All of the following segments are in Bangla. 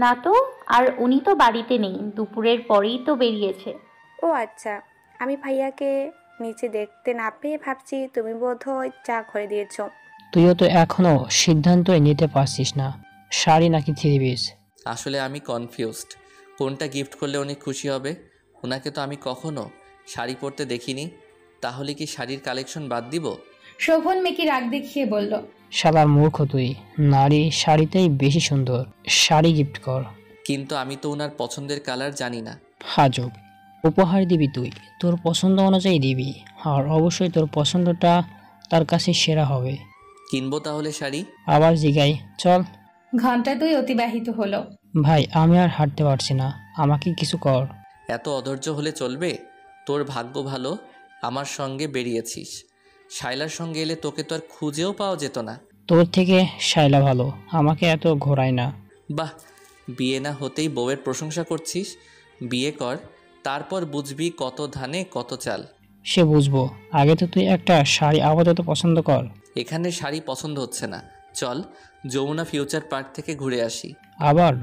না তো আর উনি তো বাড়িতে নেই দুপুরের পরেই তো বেরিয়েছে। ও আচ্ছা আমি ভাইয়াকে নিচে দেখতে না পেয়ে ভাবছি তুমি বোধহয় চা করে দিয়েছ। তুইও তো এখনও সিদ্ধান্তই নিতে পারছিস না। শাড়ি নাকি থ্রি পিস? আসলে আমি কনফিউজড কোনটা গিফট করলে উনি খুশি হবে? ওনাকে তো আমি কখনো শাড়ি পরতে দেখিনি। তাহলে কি শাড়ির কালেকশন বাদ দিব? শোভন মেকি রাগ দেখিয়ে বলল শালার মূর্খ তুই। নারী শাড়িতেই বেশি সুন্দর। শাড়ি গিফট কর। কিন্তু আমি তো ওনার পছন্দের কালার জানি না। হাজব উপহার দিবি তুই। তোর পছন্দ অনুযায়ী দিবি। আর অবশ্যই তোর পছন্দটা তার কাছে সেরা হবে। কিনবো তাহলে শাড়ি? আবার জিগাই। চল। ঘণ্টা দুই অতিবাহিত হলো। ভাই আমি আর হাঁটতে পারছি না। আমাকে কিছু কর। এত অধৈর্য হলে চলবে? তোর ভাগ্য ভালো। আমার সঙ্গে বেরিয়েছিস। শাইলার সঙ্গে এলে তোকে তো আর খুঁজেও পাওয়া যেত না। তোর থেকে শাইলা ভালো আমাকে এত ঘোরায় না। বাহ বিয়ে না হতেই বউয়ের প্রশংসা করছিস। বিয়ে কর তারপর বুঝবি কত ধানে কত চাল। সে বুঝব আগে তো তুই একটা শাড়ি আপাতত পছন্দ কর। এখানে শাড়ি পছন্দ হচ্ছে না। চল যমুনা ফিউচার পার্ক থেকে ঘুরে আসি। আবার?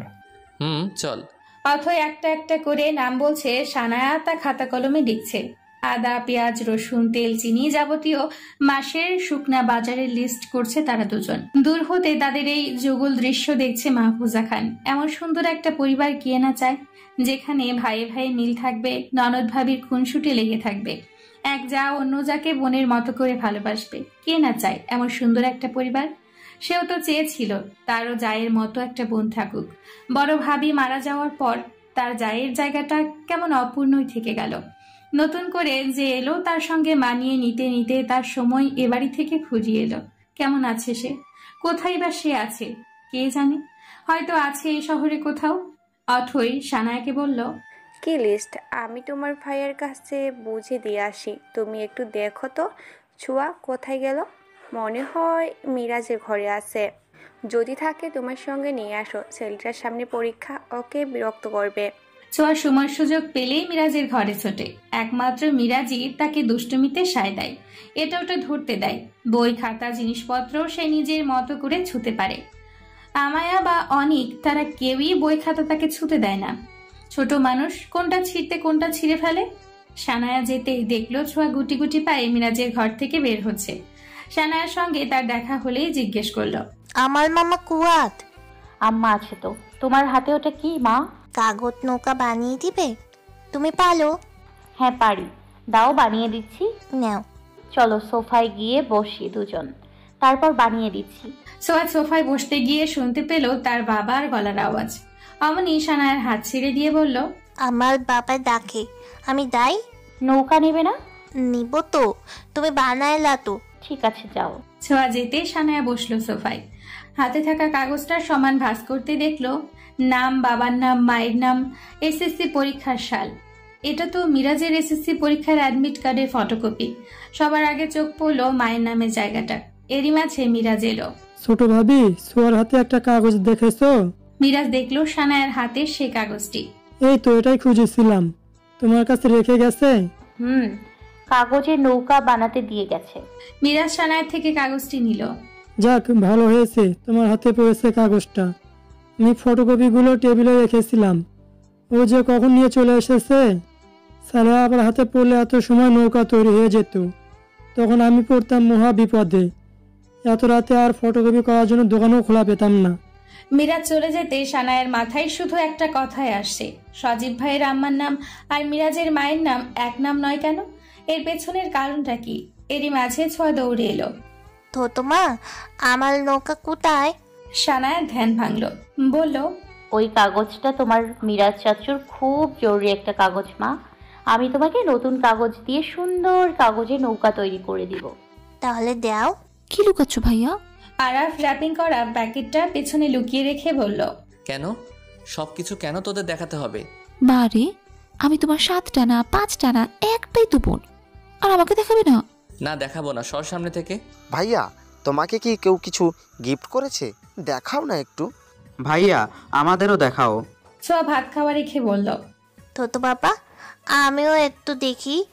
হুম চল। অথয় একটা একটা করে নাম বলছে সানায়া তা খাতা কলমে লিখছে। আদা, পেঁয়াজ, রসুন, তেল, চিনি যাবতীয় মাসের শুকনা বাজারের লিস্ট করছে তারা দুজন। দূর হতে তাদের এই যুগল দৃশ্য দেখছে মাহফুজা খান। এমন সুন্দর একটা পরিবার কে না চায়, যেখানে ভাইয়ে ভাইয়ে মিল থাকবে, ননদ ভাবির খুনসুটি লেগে থাকবে। এক যা অন্য যাকে বোনের মতো করে ভালোবাসবে, কে না চায় এমন সুন্দর একটা পরিবার? সেও তো চেয়েছিল, তারও জায়ের মতো একটা বোন থাকুক। বড় ভাবি মারা যাওয়ার পর তার জায়ের জায়গাটা কেমন অপূর্ণই থেকে গেল। নতুন করে যে এলো, তার সঙ্গে মানিয়ে নিতে নিতে তার সময় এ বাড়ি থেকে ফুরিয়ে এলো। কেমন আছে সে? কোথায় বা সে আছে? কে জানে? হয়তো আছে এই শহরে কোথাও? অথই সানায়াকে বলল, কি লিস্ট? আমি তোমার ভাইয়ের কাছে বুঝে দিয়ে আসি। তুমি একটু দেখো তো। ছুয়া, কোথায় গেল? মনে হয় মিরাজের ঘরে আছে। যদি থাকে তোমার সঙ্গে নিয়ে আসো। ছেলেটার সামনে পরীক্ষা, ওকে বিরক্ত করবে। ছোঁয়ার সময় সুযোগ পেলেই মিরাজের ঘরে ছোটে। একমাত্র মিরাজই তাকে দুষ্টুমিতে সায় দেয়। এটা ওটা ধরতে দেয়। বই খাতা জিনিসপত্র সে নিজের মতো করে ছুতে পারে। আমায়া বা অনিক তারা কেউই বই খাতা তাকে ছুতে দেয় না। ছোট মানুষ কোনটা ছিঁড়তে কোনটা ছিঁড়ে ফেলে? সানায়া যেতে দেখল ছোঁয়া গুটি গুটি পায়ে মিরাজের ঘর থেকে বের হচ্ছে। সানায়ার সঙ্গে তার দেখা হলেই জিজ্ঞেস করল আমার মামা কুয়াত? আম্মা আছে তো। তোমার হাতে ওটা কি মা? কাগজ নৌকা বানিয়ে দিবে? তুমি পালো। হ্যাঁ পারি। দাও বানিয়ে দিচ্ছি। নাও। চলো সোফায় গিয়ে বসি দুজন। তারপর বানিয়ে দিচ্ছি। সোয়া সোফায় বসতে গিয়ে শুনতে পেল তার বাবার গলার আওয়াজ। অমনি সানায়ার হাত ছেড়ে দিয়ে বলল আমার বাবা ডাকে। আমি দাই? নৌকা নেবে না? নিব তো। তুমি বানাইলা তো। ঠিক আছে যাও। ছোঁয়া যেতে সানায়া বসল সোফায়। হাতে থাকা কাগজটা সমান ভাঁজ করতে দেখল নাম বাবার নাম মায়ের নাম এসএসসি পরীক্ষার সাল। এটা তো মিরাজের এসএসসি পরীক্ষার অ্যাডমিট কার্ডের ফটোকপি সবার আগে চোখ পড়ল মায়ের নামের জায়গাটা। এরই মাঝে মিরাজ এলো। ছোট ভাবি সোয়ার হাতে একটা কাগজ দেখেছ? মিরাজ দেখল সানায়ার হাতে সে কাগজটি। এই তো এটাই খুঁজেছিলাম। তোমার কাছে রেখে গেছে? হুম কাগজে নৌকা বানাতে দিয়ে গেছে। মিরাজ সানায়ার থেকে কাগজটি নিল। যাক ভালো হয়েছে। তোমার হাতে পড়েছে কাগজটা। আমি ফটোকপিগুলো টেবিলে রেখেছিলাম। ও যে কখন নিয়ে চলে এসেছে? সারা আবার হাতে পড়লে এত সময় নৌকা তৈরি হয়ে যেত। তখন আমি পড়তাম মহা বিপদে। এত রাতে আর ফটোকপি করার জন্য দোকানও খোলা পেতাম না। মিরাজ চলে যেতে সানায়ের মাথায় শুধু একটা কথাই আসছে সজীব ভাইয়ের আম্মার নাম আর মিরাজের মায়ের নাম এক নাম নয় কেন? এর পেছনের কারণটা কি? এরই মাঝে ছোঁয়া দৌড়ে এলো। তো তোমা আমার নৌকা কোথায়? সানায়ার ধ্যান ভাঙলো। বলল ওই কাগজটা তোমার মিরাজ চাচুর খুব জরুরি একটা কাগজ মা। আমি তোমাকে নতুন কাগজ দিয়ে সুন্দর কাগজে নৌকা তৈরি করে দিব। তাহলে দাও। কি লুকাচ্ছ ভাইয়া? আরাফ র্যাপিং করা প্যাকেটটা পেছনে লুকিয়ে রেখে বলল কেন? সব কিছু কেন তোদের দেখাতে হবে? বারে আমি তোমার সাতটা না পাঁচটা না একটাই তো বোন। আর আমাকে দেখাবে না? না দেখাবো না সর সামনে থেকে। ভাইয়া তোমাকে কি কেউ কিছু গিফট করেছে? দেখাও না একটু। ভাইয়া আমাদেরও দেখাও। ছোঁয়া ভাত খাওয়া রেখে বলল। তো তো বাবা আমিও একটু দেখি।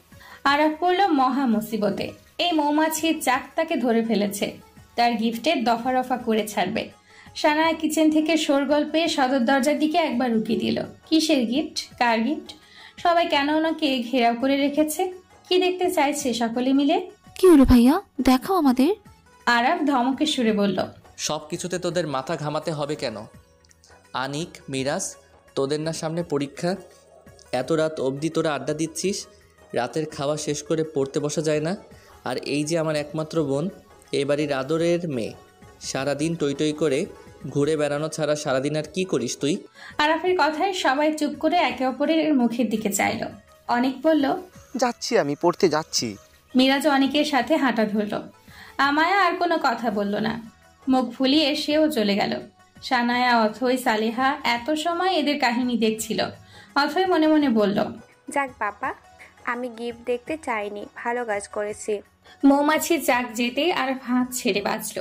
আরাফ পড়ল মহা মুসিবতে। এই মৌমাছির চাক তাকে ধরে ফেলেছে। তার গিফটের দফা রফা করে ছাড়বে। সানায়া কিচেন থেকে শোর গল্পে সদর দরজার দিকে একবার উকি দিল। কিসের গিফট? কার গিফট? সবাই কেন ওনাকে ঘেরাও করে রেখেছে? কি দেখতে চাইছে সকলে মিলে? কি হলো ভাইয়া? দেখাও আমাদের। আরাব ধমকে সুরে বলল সব কিছুতে তোদের মাথা ঘামাতে হবে কেন? আনিক মিরাজ তোদের না সামনে পরীক্ষা? এত রাত অবধি তোরা আড্ডা দিচ্ছিস? রাতের খাওয়া শেষ করে পড়তে বসা যায় না? আর এই যে আমার একমাত্র বোন এ বাড়ির আদরের মেয়ে। সারাদিন টই টই করে ঘুরে বেড়ানো ছাড়া সারাদিন আর কি করিস তুই? আরাফের কথায় সবাই চুপ করে একে অপরের মুখের দিকে চাইল। অনেক বলল যাচ্ছি আমি পড়তে যাচ্ছি। মিরাজ অনেকের সাথে হাঁটা ধরল। আমায়া আর কোনো কথা বলল না। মুখ ফুলিয়ে সেও চলে গেল। সানায়া অথই সালেহা এত সময় এদের কাহিনী দেখছিল। অথই মনে মনে বলল যাক বাবা আমি গিফট দেখতে চাইনি ভালো কাজ করেছি। মৌমাছির চাক যেতে আর হাত ছেড়ে বাঁচল।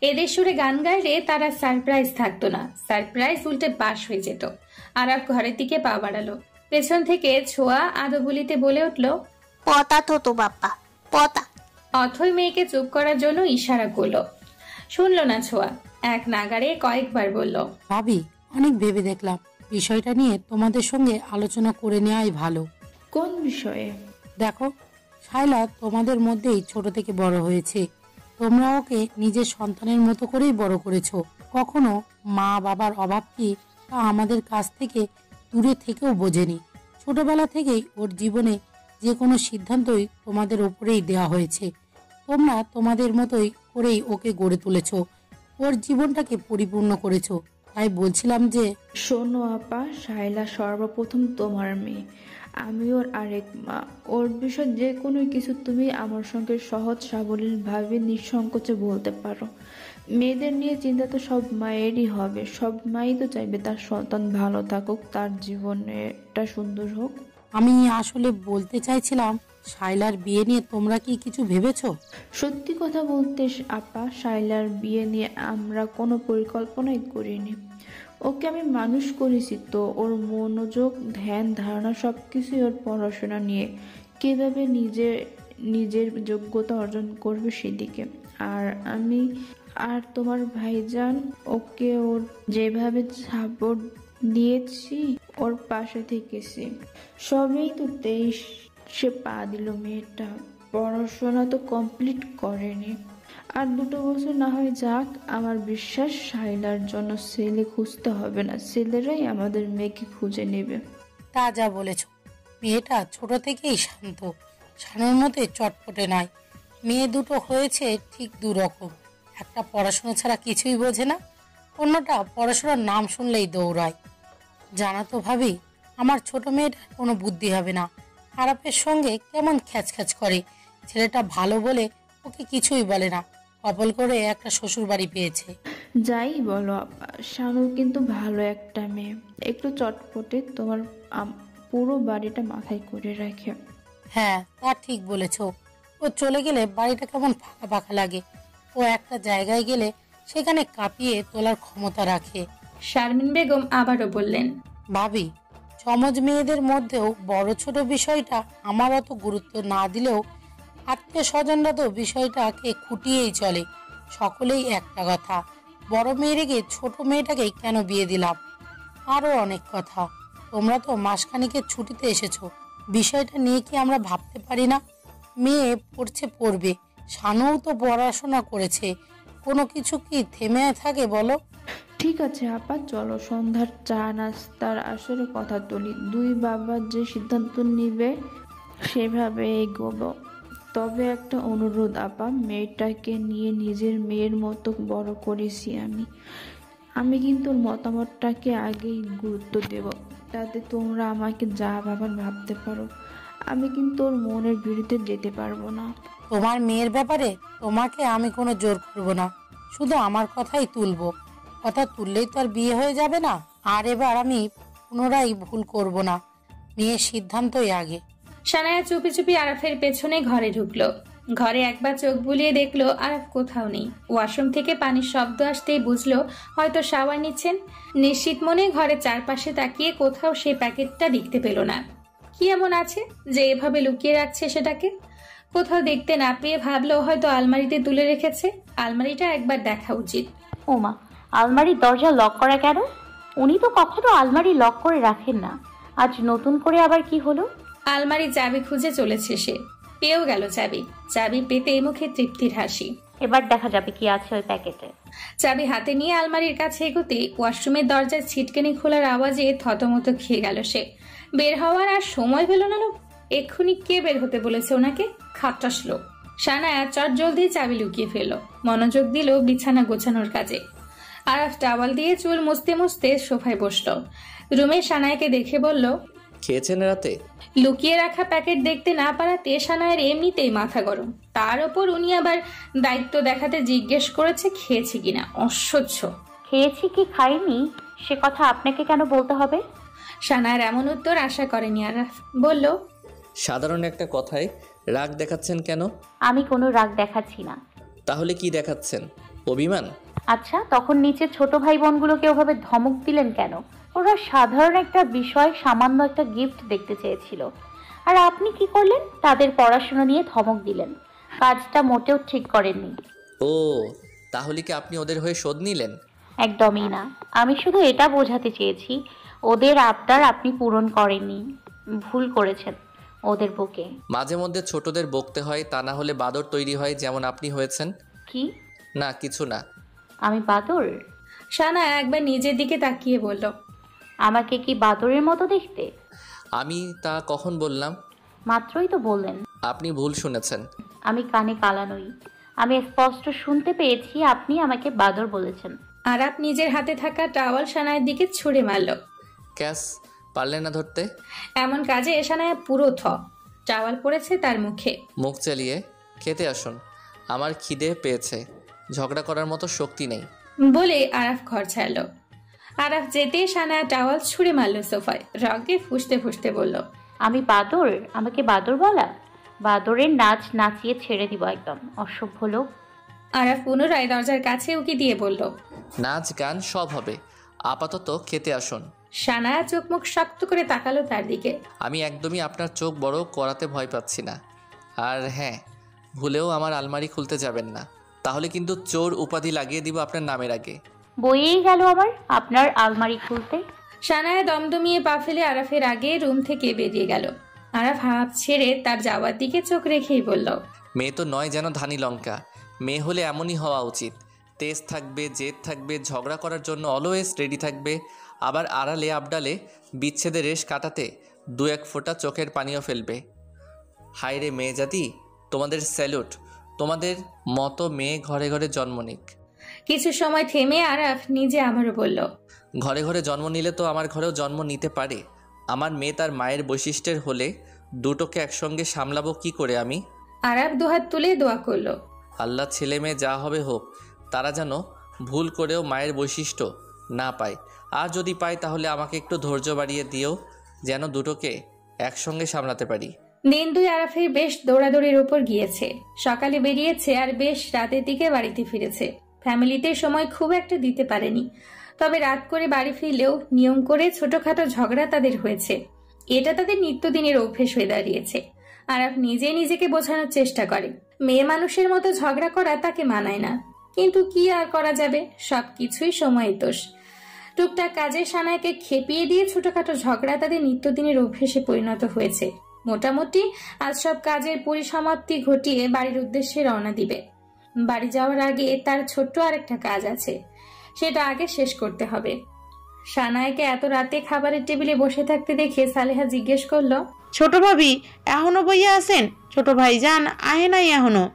এদের সুরে গান গাইলে তারা সারপ্রাইজ থাকতো না সারপ্রাইজ উল্টে পাশ হয়ে যেত। আর ঘরের দিকে পা বাড়ালো। পেছন থেকে ছোঁয়া আদো বলিতে বলে উঠল পতা তো তো বাপ্পা পতা। অথই মেয়েকে চুপ করার জন্য ইশারা করল। শুনল না ছোঁয়া। এক নাগারে কয়েকবার বলল ভাবি অনেক ভেবে দেখলাম। বিষয়টা নিয়ে তোমাদের সঙ্গে আলোচনা করে নেওয়াই ভালো। কোন বিষয়ে? দেখো শাইলা তোমাদের মধ্যেই ছোট থেকে বড় হয়েছে। তোমরা ওকে নিজের সন্তানের মতো করেই বড় করেছ। কখনো মা বাবার অভাব কি তা আমাদের কাছ থেকে দূরে থেকেও বোঝেনি। ছোটবেলা থেকেই ওর জীবনে যে কোনো সিদ্ধান্তই তোমাদের ওপরেই দেওয়া হয়েছে। তোমরা তোমাদের মতোই করেই ওকে গড়ে তুলেছ। ওর জীবনটাকে পরিপূর্ণ করেছ। তাই বলছিলাম যে শোনো আপা শাইলা সর্বপ্রথম তোমার মেয়ে। আমি ওর আরেক মা। ওর বিষয় যে কোনো কিছু তুমি আমার সঙ্গে সহজ সাবলীলভাবে নিঃসংকোচে বলতে পারো। মেয়েদের নিয়ে চিন্তা তো সব মায়েরই হবে। সব মাই তো চাইবে তার সন্তান ভালো থাকুক তার জীবনেটা সুন্দর হোক। আমি আসলে বলতে চাইছিলাম শাইলার বিয়ে নিয়ে তোমরা কি কিছু ভেবেছো? সত্যি কথা বলতে আপা শাইলার বিয়ে নিয়ে আমরা কোনো পরিকল্পনাই করিনি। ওকে আমি মানুষ করেছি তো, ওর মনোযোগ, ধ্যান, ধারণা সব কিছুই ওর পড়াশোনা নিয়ে। কীভাবে নিজের নিজের যোগ্যতা অর্জন করবে সেদিকে। আর আমি, আর তোমার ভাইজান, ওকে ওর যেভাবে সাপোর্ট দিয়েছি, ওর পাশে থেকেছি। সবই তো তেইশ সে পা দিল মেয়েটা। পড়াশোনা তো কমপ্লিট করেনি। আর দুটো বছর না হয় যাক, আমার বিশ্বাস সাইলার জন্য ছেলে খুঁজতে হবে না। ছেলেরাই আমাদের মেয়েকে খুঁজে নেবে। তা যা বলেছ। মেয়েটা ছোট থেকেই শান্ত। শানোর মতে চটপটে নয়। মেয়ে দুটো হয়েছে ঠিক দু রকম। একটা পড়াশোনা ছাড়া কিছুই বোঝে না, অন্যটা পড়াশোনার নাম শুনলেই দৌড়ায়। জানা তো ভাবি, আমার ছোট মেয়েটার কোনো বুদ্ধি হবে না। খারাপের সঙ্গে কেমন খ্যাচ করে? ছেলেটা ভালো বলে ওকে কিছুই বলে না। কপল করে একটা শ্বশুর বাড়ি পেয়েছে। যাই বলো আপা শানু কিন্তু ভালো একটা মেয়ে। একটু চটপটে তোমার আম- পুরো বাড়িটা মাথায় করে রাখে। হ্যাঁ তা ঠিক বলেছ। ও চলে গেলে বাড়িটা কেমন ফাঁকা ফাঁকা লাগে। ও একটা জায়গায় গেলে সেখানে কাঁপিয়ে তোলার ক্ষমতা রাখে। শারমিন বেগম আবারও বললেন ভাবি সমাজ মেয়েদের মধ্যেও বড় ছোট বিষয়টা আমার অত গুরুত্ব না দিলেও আত্মীয় স্বজনরা তো বিষয়টাকে খুঁটিয়েই চলে। সকলেই একটা কথা, বড় মেয়েটাকে ছোট মেয়েটাকে কেন বিয়ে দিলাম? আরও অনেক কথা। তোমরা তো মাসখানিকের ছুটিতে এসেছ, বিষয়টা নিয়ে কি আমরা ভাবতে পারি না? মেয়ে পড়ছে পড়বে, শানুও তো পড়াশোনা করেছে কোনো কিছু কি থেমে থাকে বলো? ঠিক আছে, আপা, চলো, সন্ধ্যার চা, নাস্তার আসরে কথা তুলি। দুই বাবা যে সিদ্ধান্ত নিবে, সেভাবে এগোবো। তবে একটা অনুরোধ, আপা, মেয়েটাকে নিয়ে নিজের মেয়ের মতো বড় করেছি আমি। আমি কিন্তু মতামতটাকে আগেই গুরুত্ব দেব। তাতে তোমরা আমাকে যা ভাবার ভাবতে পারো। আমি কিন্তু ওর মনের বিরুদ্ধে যেতে পারব না। তোমার মেয়ের ব্যাপারে তোমাকে আমি কোনো জোর করব না। শুধু আমার কথাই তুলবো। কথা তুললেই তো আর বিয়ে হয়ে যাবে না। আর এবার আমি পুনরায় ভুল করব না। মেয়ের সিদ্ধান্তই আগে। সানায়া চুপি চুপি আরাফের পেছনে ঘরে ঢুকলো। ঘরে একবার চোখ বুলিয়ে দেখল আরাফ কোথাও নেই। ওয়াশরুম থেকে পানির শব্দ আসতেই বুঝলো হয়তো শাওয়ার নিচ্ছেন। নিশ্চিত মনে ঘরের চারপাশে তাকিয়ে কোথাও সেই প্যাকেটটা দেখতে পেল না। কি এমন আছে যে এভাবে লুকিয়ে রাখছে সেটাকে? কোথাও দেখতে না পেয়ে ভাবলো হয়তো আলমারিতে তুলে রেখেছে। আলমারিটা একবার দেখা উচিত। ওমা আলমারির দরজা লক করা কেন? উনি তো কখনো আলমারি লক করে রাখেন না। আজ নতুন করে আবার কি হলো? আলমারির চাবি খুঁজে চলেছে সে। পেয়েও গেল চাবি। চাবি পেতে মুখে তৃপ্তির হাসি। এবার দেখা যাবে কি আছে ওই প্যাকেটে। চাবি হাতে নিয়ে আলমারির কাছে এগোতে ওয়াশরুমের দরজার ছিটকেনি খোলার আওয়াজে থতমত খেয়ে গেল সে। বের হওয়ার আর সময় পেল না লোক। এক্ষুনি কে বের হতে বলেছে ওনাকে? খাট্টাস লোক সানায়া চট জলদি চাবি লুকিয়ে ফেলল। মনোযোগ দিল বিছানা গোছানোর কাজে। আরাফ টাওয়াল দিয়ে চুল মুছতে মুছতে সোফায় বসল। রুমে সানায়াকে দেখে বলল খেয়েছেন রাতে? লুকিয়ে রাখা প্যাকেট দেখতে না পারাতে সানায়ের এমনিতেই মাথা গরম। তার ওপর উনি আবার দায়িত্ব দেখাতে জিজ্ঞেস করেছে খেয়েছি কিনা? অসহ্য খেয়েছি কি খাইনি? সে কথা আপনাকে কেন বলতে হবে? সানায়ের এমন উত্তর আশা করেনি আর বলল সাধারণ একটা কথায় রাগ দেখাচ্ছেন কেন? আমি কোনো রাগ দেখাচ্ছি না। তাহলে কি দেখাচ্ছেন? অভিমান? আচ্ছা তখন নিচে ছোট ভাই বোনগুলোকে ওভাবে ধমক দিলেন কেন? ওরা সাধারণ একটা বিষয় সামান্য একটা গিফট দেখতে চেয়েছিল। আর আপনি কি করলেন? তাদের পড়াশোনা নিয়ে ধমক দিলেন। কাজটা মোটেও ঠিক করেননি। ও তাহলে কি আপনি ওদের হয়ে শোধ নিলেন? একদমই না। আমি শুধু এটা বোঝাতে চেয়েছি ওদের আবদার আপনি পূরণ করেননি। ভুল করেছেন ওদের বুকে। মাঝে মধ্যে ছোটদের বকতে হয় তা না হলে বাদর তৈরি হয় যেমন আপনি হয়েছেন। কি? না কিছু না। আমি বাদর? শানা একবার নিজের দিকে তাকিয়ে বলল আমাকে কি বাদরের মতো দেখতে? আমি তা কখন বললাম? মাত্রই তো বললেন। আপনি ভুল শুনেছেন। আমি কানে কালা নই আমি স্পষ্ট শুনতে পেয়েছি আপনি আমাকে বাদর বলেছেন। আরাপ নিজের হাতে থাকা টাওয়াল সানায়ের দিকে ছুঁড়ে মারল। ক্যাশ পারলেন না ধরতে? এমন কাজে সানায়া পুরো থ। টাওয়াল পড়েছে তার মুখে। মুখ চালিয়ে খেতে আসুন। আমার খিদে পেয়েছে। ঝগড়া করার মতো শক্তি নেই। বলে আরাফ ঘর ছাড়ল। আরাফ যেতে সানায়া টাওয়াল ছুঁড়ে মারল সোফায়। রগে ফুসতে ফুসতে বলল আমি বাদর। আমাকে বাদর বলা? বাদরের নাচ নাচিয়ে ছেড়ে দিব একদম। অসভ্য লোক। আরাফ পুনরায় দরজার কাছে উকি দিয়ে বলল নাচ গান সব হবে। আপাতত খেতে আসুন। সানায়া চোখ মুখ শক্ত করে তাকালো তার দিকে। আমি একদমই আপনার চোখ বড় করাতে ভয় পাচ্ছি না। আর হ্যাঁ ভুলেও আমার আলমারি খুলতে যাবেন না। তাহলে কিন্তু চোর উপাধি লাগিয়ে দিব আপনার নামের আগে। বইয়েই গেল আমার আপনার আলমারি খুলতে। সানায়া দমদমিয়ে পা ফেলে আরাফের আগে রুম থেকে বেরিয়ে গেল। আরাফ হাত ছেড়ে তার যাওয়ার দিকে চোখ রেখেই বলল মেয়ে তো নয় যেন ধানি লঙ্কা। মেয়ে হলে এমনই হওয়া উচিত। তেজ থাকবে জেদ থাকবে ঝগড়া করার জন্য অলওয়েজ রেডি থাকবে। আবার আড়ালে আবডালে বিচ্ছেদের রেশ কাটাতে দু এক ফোঁটা চোখের পানিও ফেলবে। হায় রে মেয়ে জাতি তোমাদের স্যালুট তোমাদের মতো মেয়ে ঘরে ঘরে জন্ম নিক। কিছু সময় থেমে আরাফ নিজে আমারও বলল ঘরে ঘরে জন্ম নিলে তো আমার ঘরেও জন্ম নিতে পারে। আমার মেয়ে তার মায়ের বৈশিষ্ট্যের হলে দুটোকে একসঙ্গে সামলাবো কি করে আমি? আরাফ দুহাত তুলে দোয়া করল আল্লাহ ছেলে মেয়ে যা হবে হোক তারা যেন ভুল করেও মায়ের বৈশিষ্ট্য না পায়। আর যদি পাই তাহলে আমাকে একটু ধৈর্য বাড়িয়ে দিও, যেন দুটোকে একসঙ্গে সামলাতে পারি। দিন দুই বেশ দৌড়াদৌড়ির উপর গিয়েছে। সকালে বেরিয়েছে আর বেশ রাতের দিকে বাড়িতে ফিরেছে। ফ্যামিলিতে সময় খুব একটা দিতে পারেনি। তবে রাত করে বাড়ি ফিরলেও নিয়ম করে ছোটখাটো ঝগড়া তাদের হয়েছে। এটা তাদের নিত্যদিনের অভ্যেস হয়ে দাঁড়িয়েছে। আরাফ নিজে নিজেকে বোঝানোর চেষ্টা করে। মেয়ে মানুষের মতো ঝগড়া করা তাকে মানায় না। কিন্তু কি আর করা যাবে? সব কিছুই সময়ের দোষ। টুকটাক কাজের সানায়কে খেপিয়ে দিয়ে ছোটখাটো ঝগড়া তাদের নিত্যদিনের অভ্যেসে পরিণত হয়েছে। মোটামুটি আজ সব কাজের পরিসমাপ্তি ঘটিয়ে বাড়ির উদ্দেশ্যে রওনা দিবে। বাড়ি যাওয়ার আগে তার ছোট্ট আরেকটা কাজ আছে। সেটা আগে শেষ করতে হবে। সানায়কে এত রাতে খাবারের টেবিলে বসে থাকতে দেখে সালেহা জিজ্ঞেস করল ছোট ভাবি এখনও বইয়া আছেন? ছোট ভাই যান আহে নাই এখনও?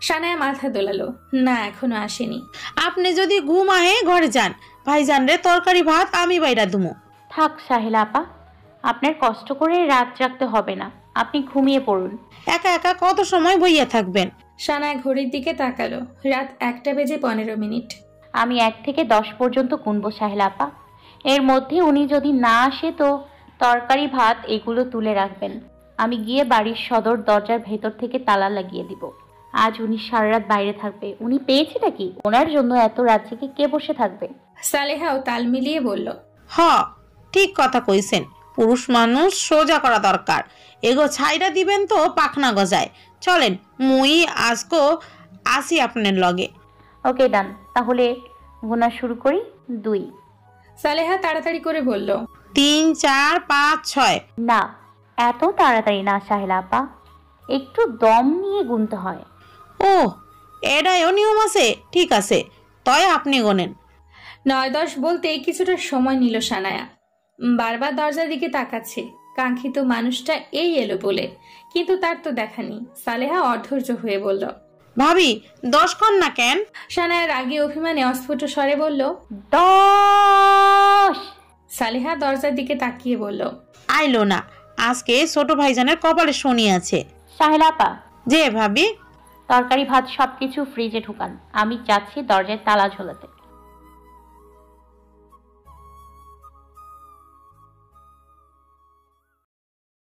সানায়া মাথা দোলালো না এখনও আসেনি। আপনি যদি ঘুম আহে ঘরে যান। ভাইজান রে তরকারি ভাত আমি বাইরা দুমো। থাক সাহেলা আপা আপনার কষ্ট করে রাত জাগতে হবে না আপনি ঘুমিয়ে পড়ুন। একা একা কত সময় বইয়া থাকবেন? সানায় ঘড়ির দিকে তাকালো রাত একটা বেজে পনেরো মিনিট। আমি এক থেকে দশ পর্যন্ত গুনবো সাহেলা আপা। এর মধ্যে উনি যদি না আসে তো তরকারি ভাত এগুলো তুলে রাখবেন। আমি গিয়ে বাড়ির সদর দরজার ভেতর থেকে তালা লাগিয়ে দিব। আজ উনি সারা রাত বাইরে থাকবে। উনি পেয়েছে নাকি ওনার জন্য এত রাত থেকে কে বসে থাকবে? সালেহাও তাল মিলিয়ে বলল হ ঠিক কথা কইছেন। পুরুষ মানুষ সোজা করা দরকার। এগো ছাইরা দিবেন তো পাখনা গজায়। চলেন মুই আজকো আসি আপনার লগে। ওকে ডান। তাহলে গোনা শুরু করি। দুই। সালেহা তাড়াতাড়ি করে বলল তিন চার পাঁচ ছয়। না এত তাড়াতাড়ি না সাহেলা আপা। একটু দম নিয়ে গুনতে হয়। ও এটাও নিয়ম আছে। ঠিক আছে তয় আপনি গোনেন। নয় দশ বলতে কিছুটা সময় নিল সানায়া। বারবার দরজার দিকে তাকাচ্ছে। কাঙ্ক্ষিত মানুষটা এই এলো বলে। কিন্তু তার তো দেখা নেই। সালেহা অধৈর্য হয়ে বলল ভাবি দশ কন না কেন? সানায়ার আগে অভিমানে অস্ফুট স্বরে বলল দশ! সালেহা দরজার দিকে তাকিয়ে বলল আইলো না। আজকে ছোট ভাইজানের কপালে শনি আছে। সাহেলা আপা যে ভাবি? তরকারি ভাত সবকিছু ফ্রিজে ঢুকান। আমি যাচ্ছি দরজায় তালা ঝোলাতে।